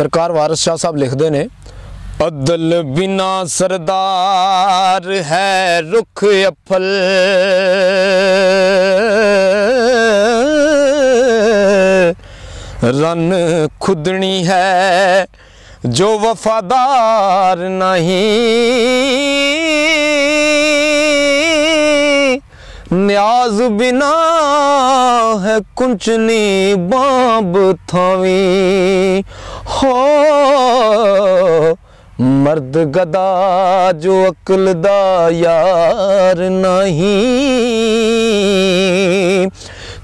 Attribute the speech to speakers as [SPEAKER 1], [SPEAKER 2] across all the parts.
[SPEAKER 1] ਸਰਕਾਰ ਵਾਰਿਸ ਸ਼ਾਹ ਸਾਹਿਬ ਲਿਖਦੇ ਨੇ ਅਦਲ ਬਿਨਾ ਸਰਦਾਰ ਹੈ ਰੁਖ ਅਫਲ ਰਨ ਖੁਦਣੀ ਹੈ ਜੋ ਵਫਾਦਾਰ ਨਹੀਂ ਨਿਆਜ਼ ਬਿਨਾ ਹੈ ਕੁੰਚਨੀ ਬਾਬ ਥਾਵੀ ਮਰਦ ਗਦਾ ਜੋ ਅਕਲ ਦਾ ਯਾਰ ਨਹੀਂ।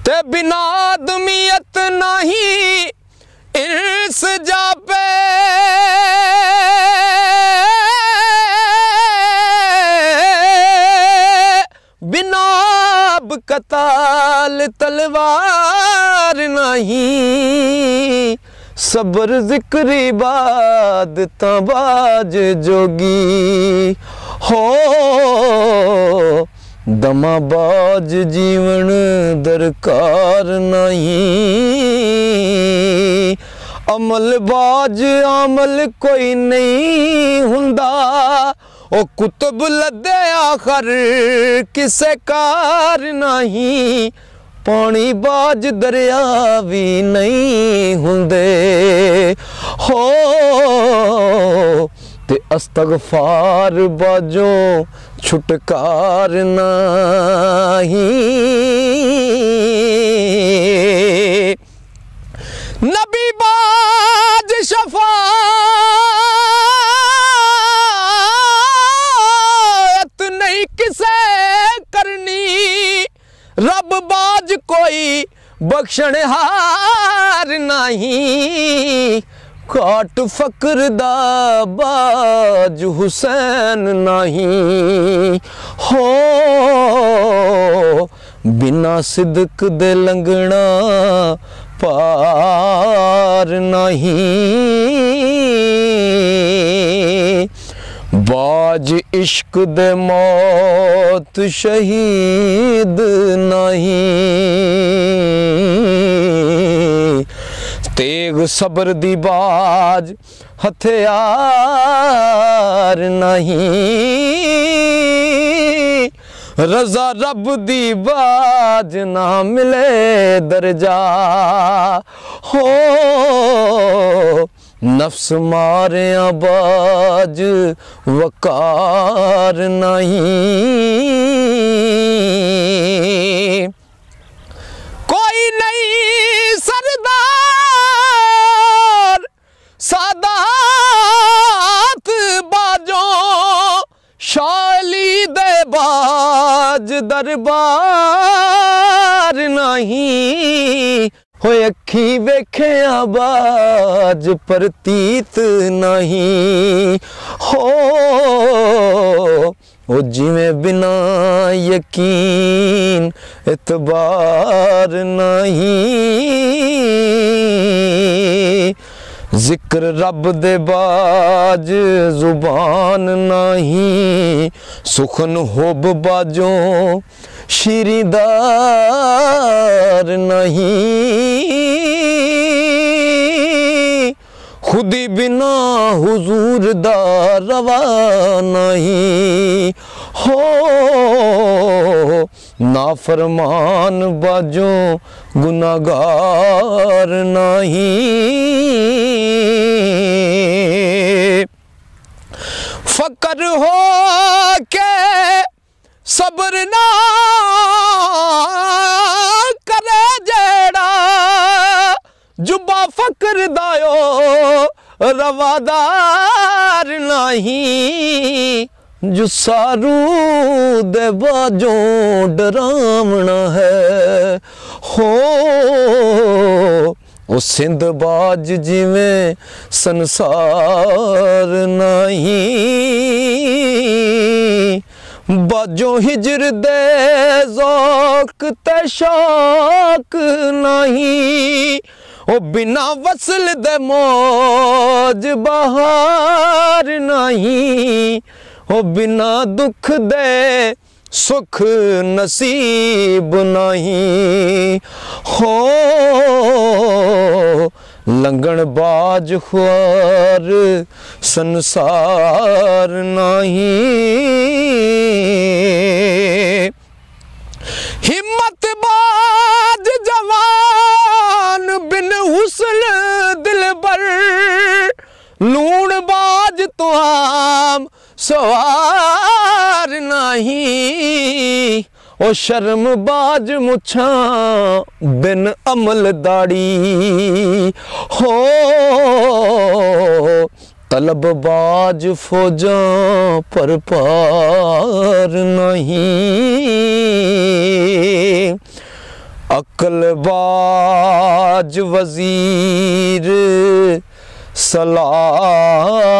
[SPEAKER 1] ਤੇ ਬਿਨਾ ਆਦਮੀਅਤ ਨਹੀਂ ਇਰਸ ਜਾਪੇ। ਬਿਨਾਬ ਕਤਾਲ ਤਲਵਾਰ ਨਹੀਂ ਸਬਰ ਜ਼ਿਕਰ ਇਬਾਦਤਾਂ ਬਾਜ ਜੋਗੀ। ਹੋ ਦਮਾ ਬਾਜ ਜੀਵਨ ਦਰਕਾਰ ਨਹੀਂ ਅਮਲ ਬਾਜ ਅਮਲ ਕੋਈ ਨਹੀਂ ਹੁੰਦਾ। ਉਹ ਕੁਤਬ ਲੱਦੇ ਆਖਰ ਕਿਸੇ ਕਾਰ ਨਹੀਂ ਪਾਣੀ ਬਾਜ ਦਰਿਆ ਵੀ ਨਹੀਂ। अस्तगफार बाजो, छुटकार नाही। नबी बाज शफात नहीं किसे करनी। रब बाज कोई बख्शणहार नहीं। ਘਾਟ ਫਕਰ ਦਾ ਬਾਜ ਹੁਸੈਨ ਨਹੀਂ। ਹੋ, ਬਿਨਾ ਸਿਦਕ ਦੇ ਲੰਗਣਾ ਪਾਰ ਨਹੀਂ। ਬਾਜ ਇਸ਼ਕ ਦੇ ਮੌਤ ਸ਼ਹੀਦ ਨਹੀਂ। ਤੇਗ ਸਬਰ ਦੀ ਬਾਜ, ਹਥਿਆਰ ਨਹੀਂ। ਰਜ਼ਾ ਰੱਬ ਦੀ ਬਾਜ ਨਾ ਮਿਲੇ ਦਰਜਾ। ਹੋ, ਨਫਸ ਮਾਰਿਆ ਬਾਜ, ਵਕਾਰ ਨਹੀਂ। ਹੋਏ ਅੱਖੀ ਵੇਖਿਆ ਬਾਜ ਪ੍ਰਤੀਤ ਨਹੀਂ ਹੋ ਉਹ ਜਿਵੇਂ ਬਿਨਾ ਯਕੀਨ ਇਤਬਾਰ ਨਹੀਂ ਜ਼ਿਕਰ ਰੱਬ ਦੇ ਬਾਜ ਜ਼ੁਬਾਨ ਨਹੀਂ ਸੁਖਨ ਹੋਬ ਬਾਜੋਂ ਸ਼ੀਰੀਦਾਰ प्यार नहीं। खुदी बिना हुजूर दा नहीं। हो, नाफरमान बाजो गुनागार नहीं। फकर हो के सबर ना ਜੁਬਾ ਫਕਰ ਦਾਇਓ, ਰਵਾਦਾਰ ਨਹੀਂ। ਜੁਸਾਰੂ ਦੇ ਬਾਜੋਂ ਡਰਾਵਣਾ ਹੈ। ਹੋ, ਉਹ ਸਿੰਧ ਬਾਜ ਜਿਵੇਂ ਸੰਸਾਰ ਨਹੀਂ। ਬਾਜੋ ਹਿਜਰ ਦੇ ਜ਼ੋਕ ਤੇ ਸ਼ੌਕ ਨਹੀਂ। ਉਹ ਬਿਨਾ ਵਸਲ ਦੇ ਮੋਜ ਬਹਾਰ ਨਹੀਂ ਉਹ ਬਿਨਾ ਦੁੱਖ ਦੇ ਸੁਖ ਨਸੀਬ ਨਹੀਂ ਹੋ ਲੰਗਣ ਬਾਜ ਖੁਆਰ ਸੰਸਾਰ ਨਹੀਂ ਹਿੰਮਤ ਨਹੀਂ ਉਹ ਸ਼ਰਮ ਬਾਜ ਮੁਛਾਂ ਬਿਨ ਅਮਲ ਦਾੜੀ ਹੋ ਤਲਬ ਬਾਜ ਫੌਜਾਂ ਪਰ ਪਾਰ ਨਹੀਂ ਅਕਲ ਬਾਜ ਵਜ਼ੀਰ ਸਲਾਤ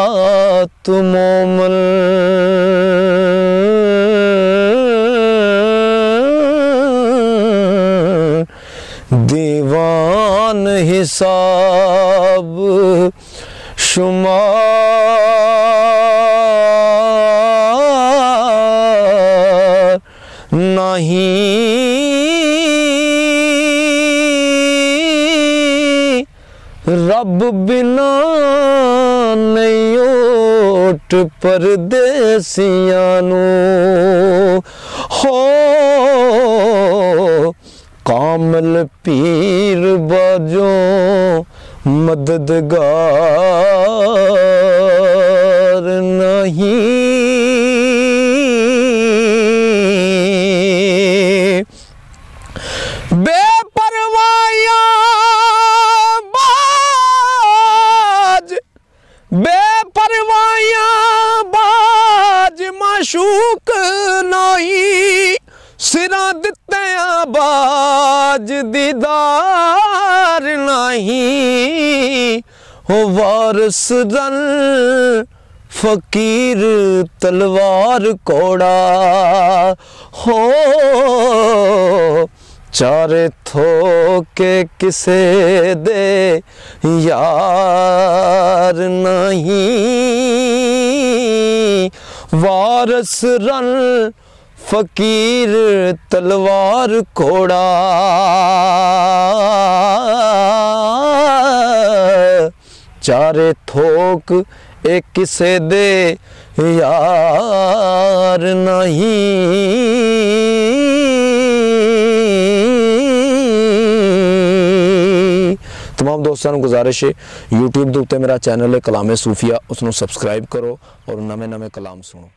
[SPEAKER 1] ਮੋਮਨ ਦੀਵਾਨ ਨਹੀਂ। ਰੱਬ ਬਿਨਾ ਨਹੀਂ ਓਟ ਪਰਦੇਸੀਆਂ ਨੂੰ। ਹੋ कामल पीर बाजो मददगार नहीं। ਸਿਰਾਂ ਦਿੱਤਿਆਂ ਬਾਜ ਦੀਦਾਰ ਨਹੀਂ। ਹੋ ਵਾਰਸ ਰਨ ਫਕੀਰ ਤਲਵਾਰ ਕੋੜਾ ਹੋ ਚਾਰੇ ਥੋਕੇ ਕਿਸੇ ਦੇ ਯਾਰ ਨਹੀਂ। ਵਾਰਸ ਰਲ ਫਕੀਰ ਤਲਵਾਰ ਕੋੜਾ ਚਾਰੇ ਥੋਕ ਇਹ ਕਿਸੇ ਦੇ ਯਾਰ ਨਹੀਂ ਤਮਾਮ ਦੋਸਤਾਂ ਨੂੰ ਗੁਜ਼ਾਰਿਸ਼ ਹੈ YouTube ਦੇ ਉੱਤੇ ਮੇਰਾ ਚੈਨਲ ਹੈ ਕਲਾਮੇ ਸੂਫੀਆ ਉਸ ਨੂੰ ਸਬਸਕ੍ਰਾਈਬ ਕਰੋ ਔਰ ਨਵੇਂ ਨਵੇਂ ਕਲਾਮ ਸੁਣੋ